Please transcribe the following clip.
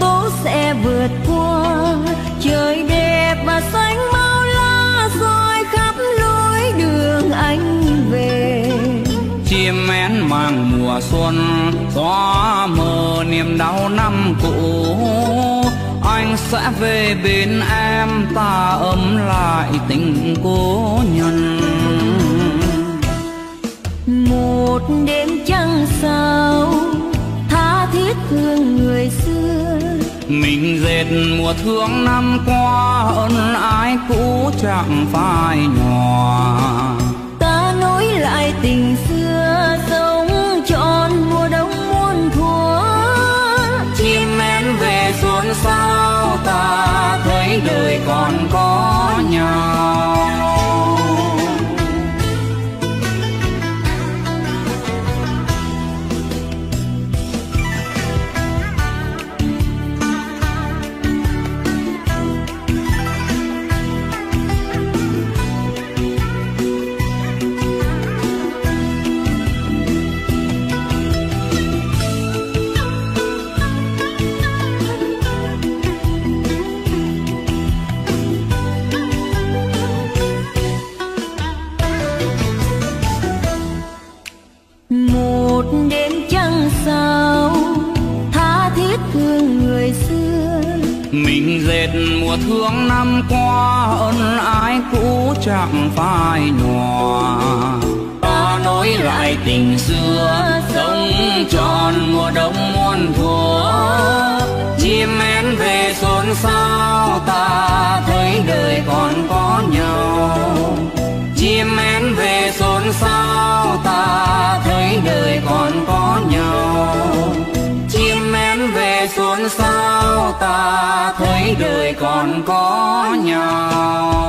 tố sẽ vượt qua. Trời đẹp và xanh bao la rồi khắp lối đường anh về. Chim én mang mùa xuân xóa mờ niềm đau năm cũ. Anh sẽ về bên em ta ấm lại tình cố nhân. Một đêm trăng sao tha thiết thương người xưa mình dệt mùa thương năm qua ân ái cũ chẳng phai nhòa. Ta nối lại tình xưa sống trọn mùa đông muôn thuở. Chim én về xuân sao ta thấy đời còn có nhau mùa thương năm qua, ân ái cũ chẳng phai nhòa. Ta nối lại tình xưa, sống tròn mùa đông muôn thuở. Chim én về xuân sao ta thấy đời còn có nhau. Chim én về xuân sao ta thấy đời còn có nhau đời xuống sao ta thấy đời còn có nhau.